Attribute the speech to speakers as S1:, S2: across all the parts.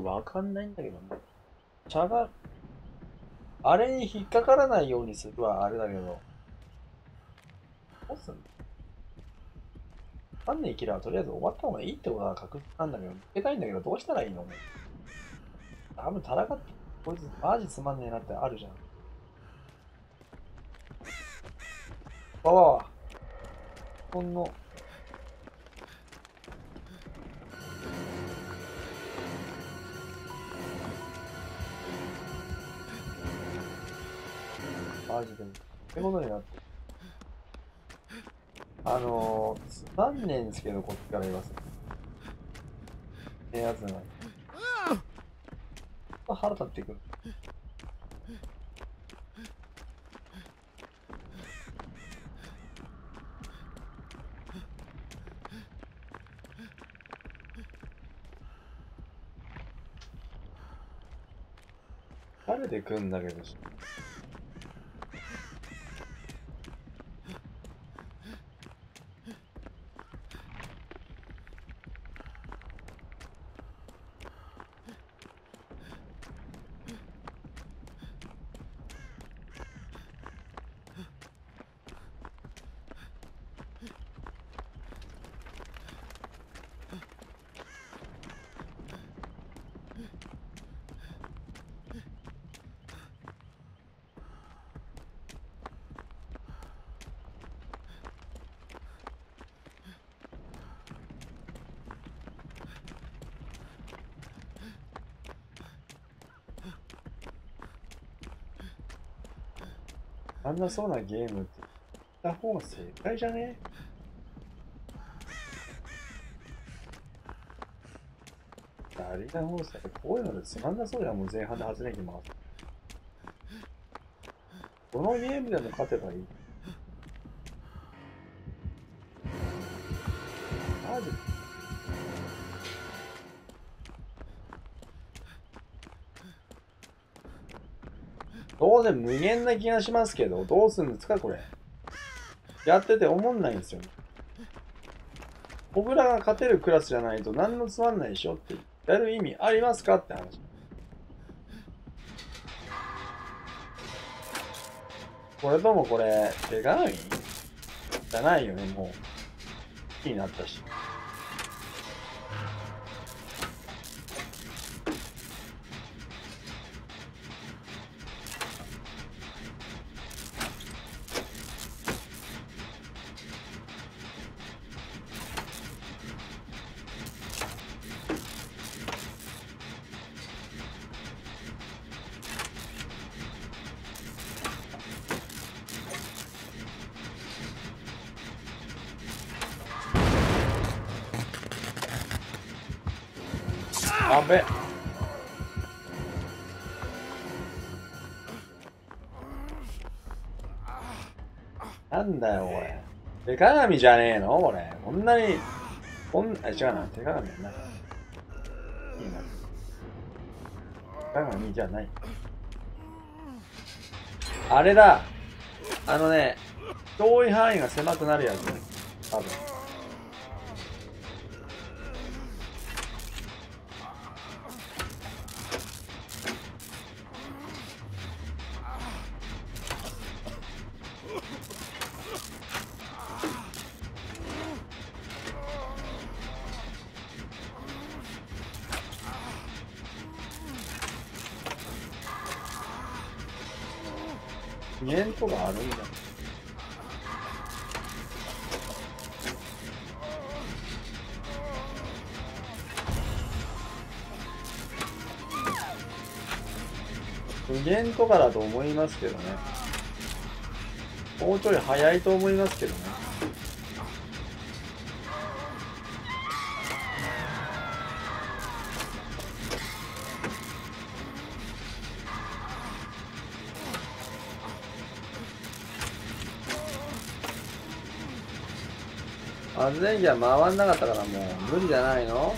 S1: くわかんないんだけどね。茶が、あれに引っかからないようにするはあれだけど、どうすんの？わかんねえキラーはとりあえず終わった方がいいってことは確実なんだけど、受けたいんだけど、どうしたらいいの？多分戦って、こいつマジつまんねえなってあるじゃん。わわわ。ほんの、マジで。ってことになって。あのー、つまんねんですけど、こっちから言わせて。ええやつじゃない。腹立ってくる。誰で来んだけどあんなそうなゲームって。た方が正解じゃね？アリーナ放送こういうのでつまんなそうやもん前半で外れきます。どのゲームでも勝てばいい。マジ当然無限な気がしますけど、どうするんですか、これ。やってて思んないんですよ、ね。僕らが勝てるクラスじゃないと何のつまんないでしょってやる意味ありますかって話。これともこれ、手鏡じゃないよね、もう。気になったし。やべなんだよ、これ。手鏡じゃねえの？これ。こんなに、こん、あ、違うな。手鏡やな。いいな。手鏡じゃない。あれだ。あのね、遠い範囲が狭くなるやつ。メントがあるんだ。無限とかだと思いますけどね。もうちょい早いと思いますけどね。安全機は回らなかったからもう無理じゃないの？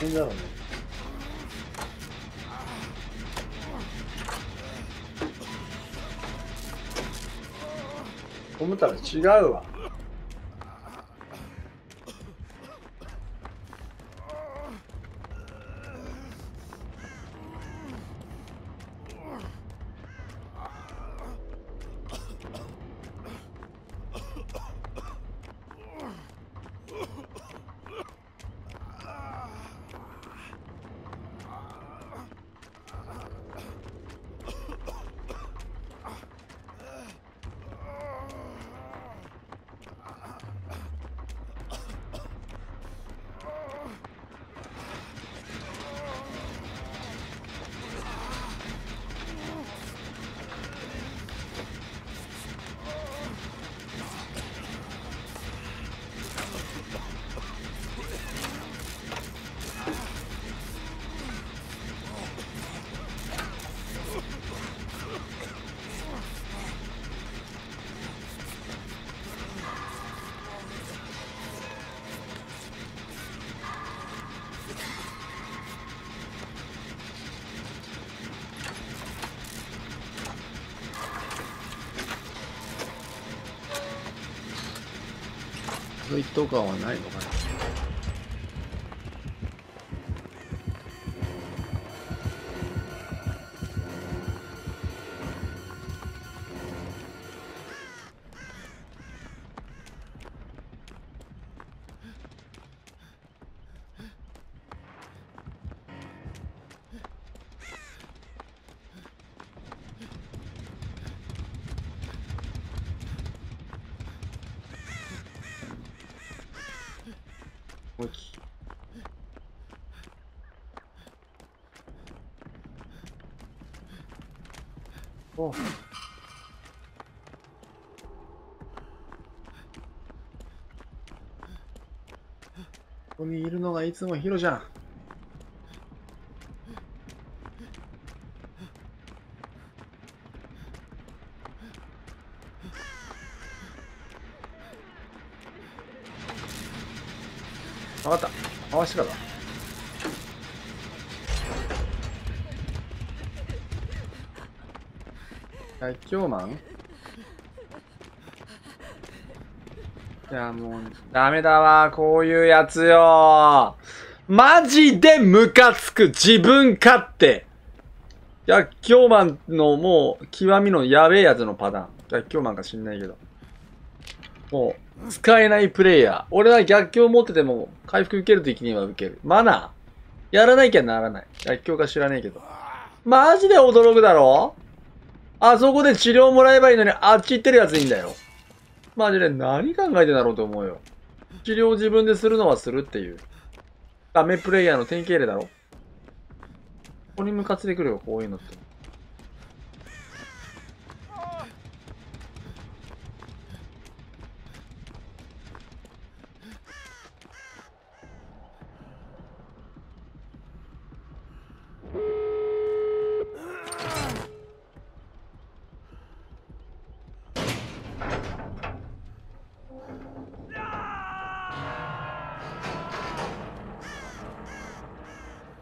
S1: 全然だろうね。思ったら違うわ。の一等感はないのかな。もう一機おここにいるのがいつもヒロじゃん。わかった。回してからだ。最強マンいや、もう、ダメだわ、こういうやつよ。マジでムカつく、自分勝手。薬莢マンのもう、極みのやべえやつのパターン。薬莢マンか知んないけど。もう、使えないプレイヤー。俺は逆境を持ってても、回復受けるときには受ける。マナーやらなきゃならない。逆境か知らねえけど。マジで驚くだろ？あそこで治療もらえばいいのに、あっち行ってるやついいんだよ。マジで何考えてんだろうと思うよ。治療を自分でするのはするっていう。ダメプレイヤーの典型例だろここに向かってくるよ、こういうのって。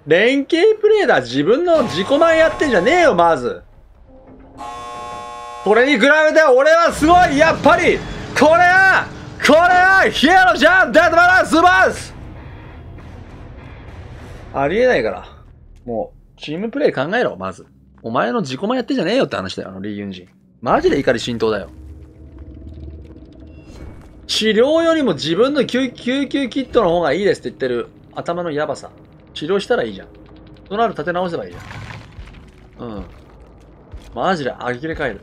S1: 連携プレイだ。自分の自己満やってんじゃねえよまず。これに比べて俺はすごいやっぱり。これはこれはヒエロじゃんデッドバランスバスありえないから。もうチームプレイ考えろまず。お前の自己満やってんじゃねえよって話だよあのリー・ユンジン。マジで怒り浸透だよ。治療よりも自分の救救急キットの方がいいですって言ってる頭のヤバさ。治療したらいいじゃん。となる立て直せばいいじゃん。うん。マジで呆れ返る。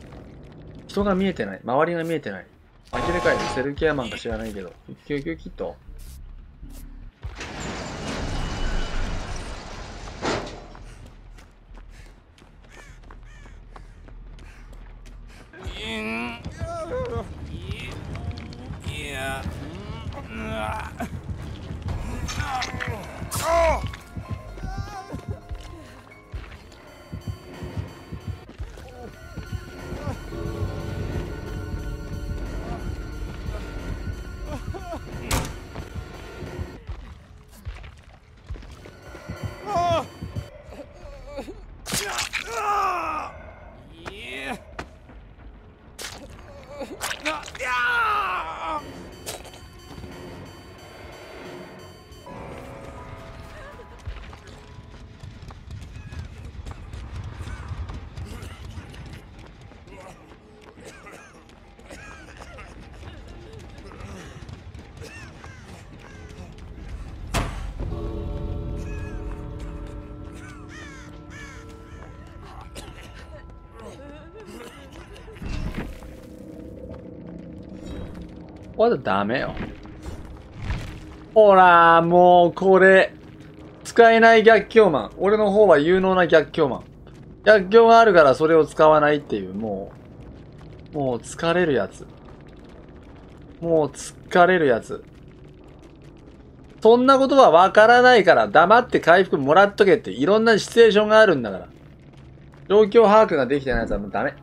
S1: 人が見えてない。周りが見えてない。呆れ返る。セルケアマンか知らないけど。救急キットまだダメよ。ほら、もうこれ。使えない逆境マン。俺の方は有能な逆境マン。逆境があるからそれを使わないっていう、もう、もう疲れるやつ。もう疲れるやつ。そんなことはわからないから黙って回復もらっとけっていろんなシチュエーションがあるんだから。状況把握ができてないやつはもうダメ。